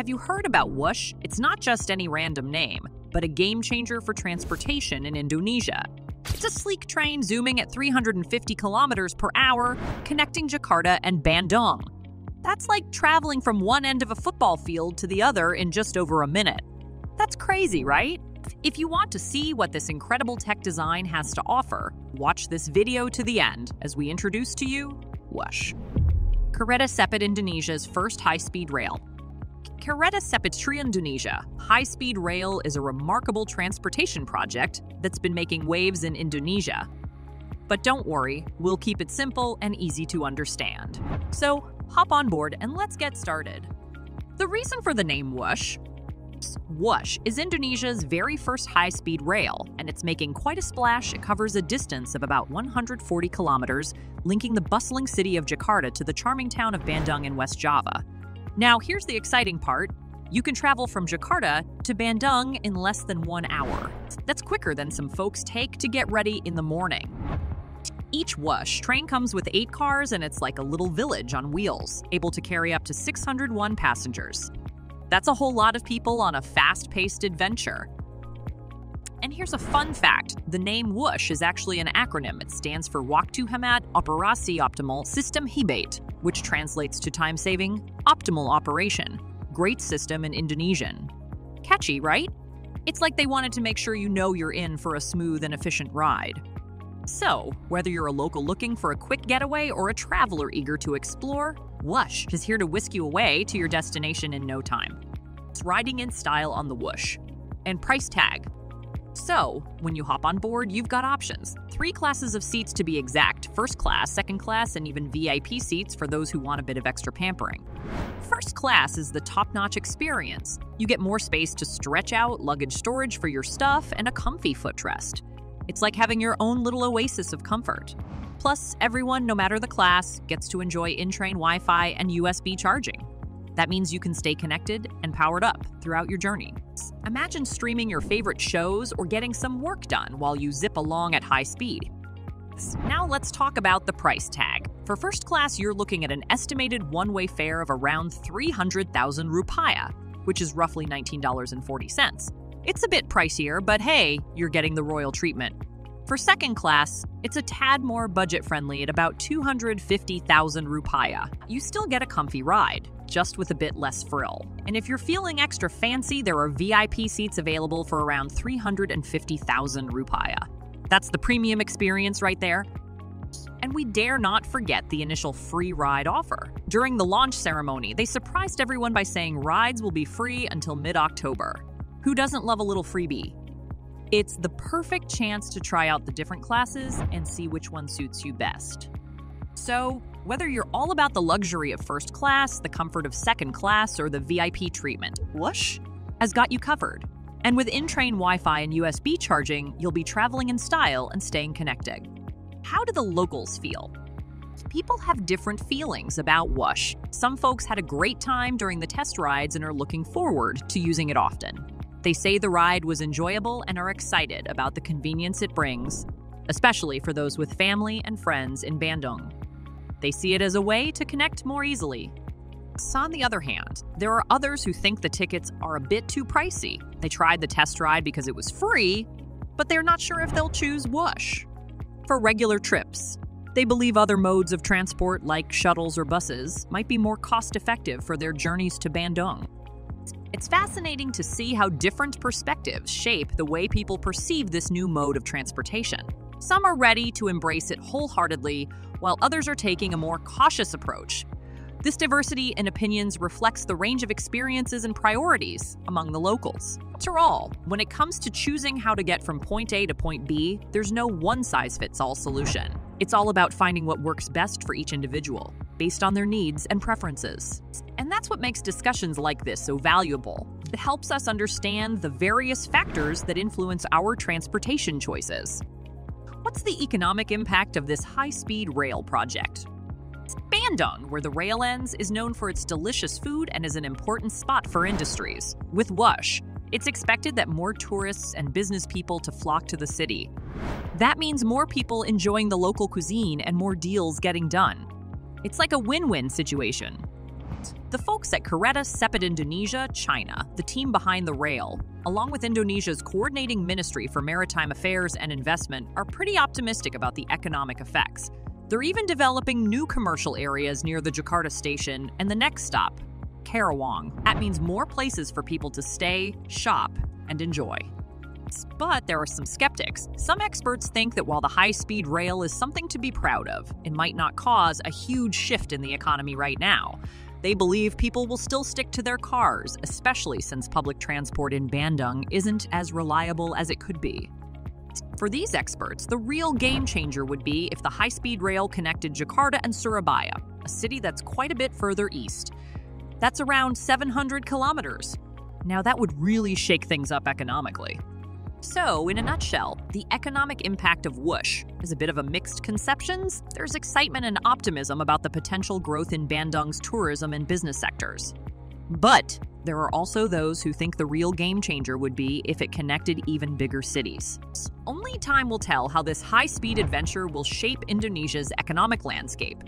Have you heard about Whoosh? It's not just any random name, but a game changer for transportation in Indonesia. It's a sleek train zooming at 350 kilometers per hour, connecting Jakarta and Bandung. That's like traveling from one end of a football field to the other in just over a minute. That's crazy, right? If you want to see what this incredible tech design has to offer, watch this video to the end as we introduce to you Whoosh. Kereta Cepat Indonesia's first high-speed rail. Kereta Cepat Indonesia high-speed rail is a remarkable transportation project that's been making waves in Indonesia. But don't worry, we'll keep it simple and easy to understand. So, hop on board and let's get started. The reason for the name Whoosh Whoosh is Indonesia's very first high speed rail, and it's making quite a splash. It covers a distance of about 140 kilometers, linking the bustling city of Jakarta to the charming town of Bandung in West Java. Now, here's the exciting part you can travel from Jakarta to Bandung in less than one hour. That's quicker than some folks take to get ready in the morning. Each Whoosh train comes with eight cars and it's like a little village on wheels, able to carry up to 601 passengers. That's a whole lot of people on a fast paced adventure. And here's a fun fact the name WHOOSH is actually an acronym. It stands for Waktu Hemat Operasi Optimal Sistem Hebat, which translates to time saving, optimal operation. Great system in Indonesian. Catchy, right? It's like they wanted to make sure you know you're in for a smooth and efficient ride. So, whether you're a local looking for a quick getaway or a traveler eager to explore, Whoosh is here to whisk you away to your destination in no time. It's riding in style on the Whoosh. And price tag. So, when you hop on board, you've got options. Three classes of seats to be exact first class, second class, and even VIP seats for those who want a bit of extra pampering. First class is the top notch experience. You get more space to stretch out, luggage storage for your stuff, and a comfy footrest. It's like having your own little oasis of comfort. Plus, everyone, no matter the class, gets to enjoy in train Wi Fi and USB charging. That means you can stay connected and powered up throughout your journey. Imagine streaming your favorite shows or getting some work done while you zip along at high speed. Now let's talk about the price tag. For first class, you're looking at an estimated one way fare of around 300,000 rupiah, which is roughly $19.40. It's a bit pricier, but hey, you're getting the royal treatment. For second class, it's a tad more budget friendly at about 250,000 rupiah. You still get a comfy ride, just with a bit less frill. And if you're feeling extra fancy, there are VIP seats available for around 350,000 rupiah. That's the premium experience right there. And we dare not forget the initial free ride offer. During the launch ceremony, they surprised everyone by saying rides will be free until mid October. Who doesn't love a little freebie? It's the perfect chance to try out the different classes and see which one suits you best. So, whether you're all about the luxury of first class, the comfort of second class, or the VIP treatment, Whoosh has got you covered. And with in train Wi Fi and USB charging, you'll be traveling in style and staying connected. How do the locals feel? People have different feelings about Whoosh. Some folks had a great time during the test rides and are looking forward to using it often. They say the ride was enjoyable and are excited about the convenience it brings, especially for those with family and friends in Bandung. They see it as a way to connect more easily. On the other hand, there are others who think the tickets are a bit too pricey. They tried the test ride because it was free, but they're not sure if they'll choose Whoosh. For regular trips, they believe other modes of transport, like shuttles or buses, might be more cost effective for their journeys to Bandung. It's fascinating to see how different perspectives shape the way people perceive this new mode of transportation. Some are ready to embrace it wholeheartedly, while others are taking a more cautious approach. This diversity in opinions reflects the range of experiences and priorities among the locals. After all, when it comes to choosing how to get from point A to point B, there's no one size fits all solution. It's all about finding what works best for each individual, based on their needs and preferences. And that's what makes discussions like this so valuable. It helps us understand the various factors that influence our transportation choices. What's the economic impact of this high speed rail project? Bandung, where the rail ends, is known for its delicious food and is an important spot for industries. With Whoosh, it's expected that more tourists and business people to flock to the city. That means more people enjoying the local cuisine and more deals getting done. It's like a win win situation. The folks at Kereta Cepat Indonesia, China, the team behind the rail, along with Indonesia's coordinating Ministry for Maritime Affairs and Investment, are pretty optimistic about the economic effects. They're even developing new commercial areas near the Jakarta station and the next stop, Karawang. That means more places for people to stay, shop, and enjoy. But there are some skeptics. Some experts think that while the high speed rail is something to be proud of, it might not cause a huge shift in the economy right now. They believe people will still stick to their cars, especially since public transport in Bandung isn't as reliable as it could be. For these experts, the real game changer would be if the high speed rail connected Jakarta and Surabaya, a city that's quite a bit further east. That's around 700 kilometers. Now, that would really shake things up economically. So, in a nutshell, the economic impact of Whoosh is a bit of a mixed conceptions. There's excitement and optimism about the potential growth in Bandung's tourism and business sectors. But there are also those who think the real game changer would be if it connected even bigger cities. Only time will tell how this high speed adventure will shape Indonesia's economic landscape.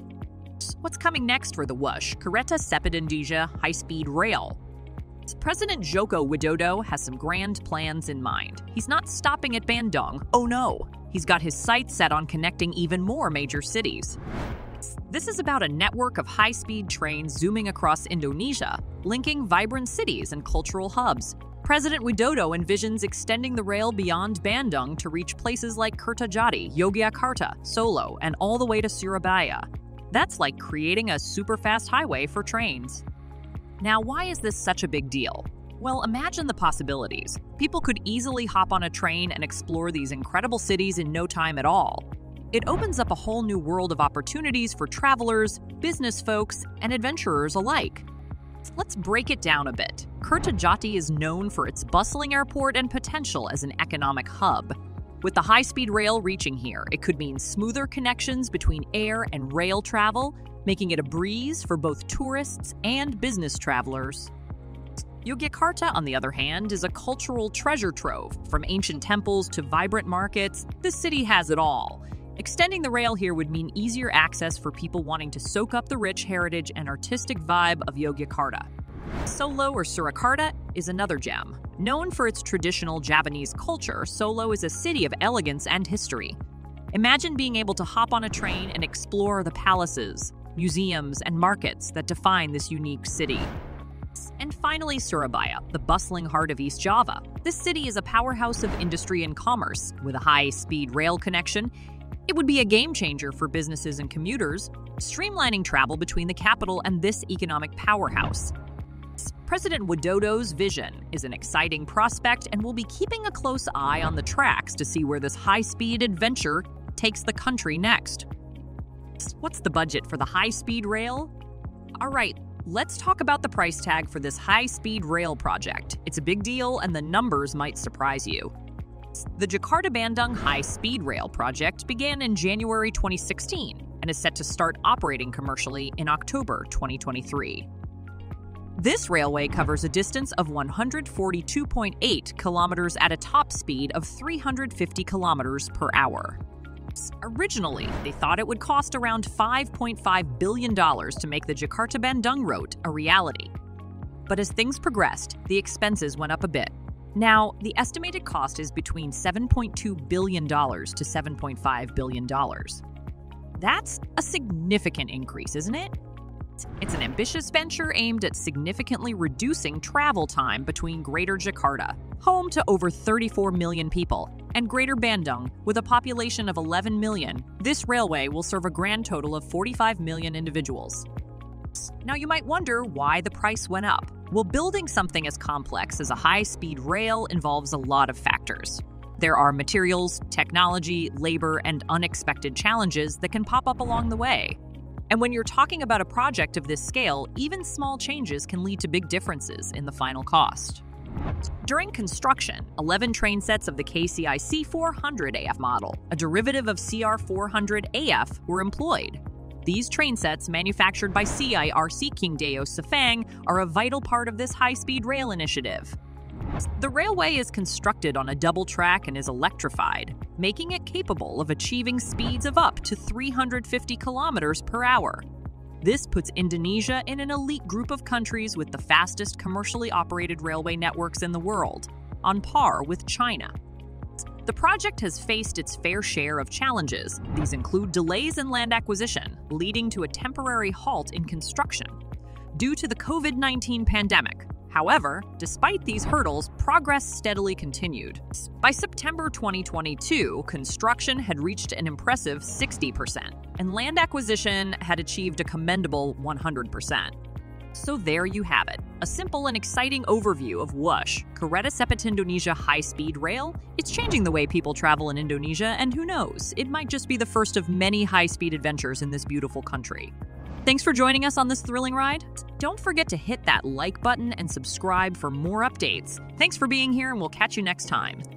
What's coming next for the WHOOSH, Kereta Indonesia high speed rail? President Joko Widodo has some grand plans in mind. He's not stopping at Bandung. Oh no! He's got his sights set on connecting even more major cities. This is about a network of high speed trains zooming across Indonesia, linking vibrant cities and cultural hubs. President Widodo envisions extending the rail beyond Bandung to reach places like Kertajati, Yogyakarta, Solo, and all the way to Surabaya. That's like creating a super fast highway for trains. Now, why is this such a big deal? Well, imagine the possibilities. People could easily hop on a train and explore these incredible cities in no time at all. It opens up a whole new world of opportunities for travelers, business folks, and adventurers alike. Let's break it down a bit. Kertajati is known for its bustling airport and potential as an economic hub. With the high speed rail reaching here, it could mean smoother connections between air and rail travel making it a breeze for both tourists and business travelers. Yogyakarta, on the other hand, is a cultural treasure trove. From ancient temples to vibrant markets, the city has it all. Extending the rail here would mean easier access for people wanting to soak up the rich heritage and artistic vibe of Yogyakarta. Solo or Surakarta is another gem. Known for its traditional Javanese culture, Solo is a city of elegance and history. Imagine being able to hop on a train and explore the palaces, museums, and markets that define this unique city. And finally, Surabaya, the bustling heart of East Java. This city is a powerhouse of industry and commerce. With a high speed rail connection, it would be a game changer for businesses and commuters, streamlining travel between the capital and this economic powerhouse. President Widodo's vision is an exciting prospect, and we'll be keeping a close eye on the tracks to see where this high speed adventure takes the country next. What's the budget for the high speed rail? All right, let's talk about the price tag for this high speed rail project. It's a big deal, and the numbers might surprise you. The Jakarta Bandung High Speed Rail project began in January 2016 and is set to start operating commercially in October 2023. This railway covers a distance of 142.8 kilometers at a top speed of 350 kilometers per hour. Originally, they thought it would cost around $5.5 billion to make the Jakarta Bandung route a reality. But as things progressed, the expenses went up a bit. Now, the estimated cost is between $7.2 billion to $7.5 billion. That's a significant increase, isn't it? It's an ambitious venture aimed at significantly reducing travel time between Greater Jakarta, home to over 34 million people, and Greater Bandung, with a population of 11 million. This railway will serve a grand total of 45 million individuals. Now, you might wonder why the price went up. Well, building something as complex as a high speed rail involves a lot of factors. There are materials, technology, labor, and unexpected challenges that can pop up along the way. And when you're talking about a project of this scale, even small changes can lead to big differences in the final cost. During construction, 11 train sets of the KCIC400AF model, a derivative of CR400 AF, were employed. These train sets, manufactured by CRRC Qingdao Sifang, are a vital part of this high speed rail initiative. The railway is constructed on a double track and is electrified, making it capable of achieving speeds of up to 350 kilometers per hour. This puts Indonesia in an elite group of countries with the fastest commercially operated railway networks in the world, on par with China. The project has faced its fair share of challenges. These include delays in land acquisition, leading to a temporary halt in construction. Due to the COVID 19 pandemic, However, despite these hurdles, progress steadily continued. By September 2022, construction had reached an impressive 60%, and land acquisition had achieved a commendable 100%. So there you have it, a simple and exciting overview of Whoosh, Kereta Indonesia high-speed rail. It's changing the way people travel in Indonesia, and who knows, it might just be the first of many high-speed adventures in this beautiful country. Thanks for joining us on this thrilling ride. Don't forget to hit that like button and subscribe for more updates. Thanks for being here, and we'll catch you next time.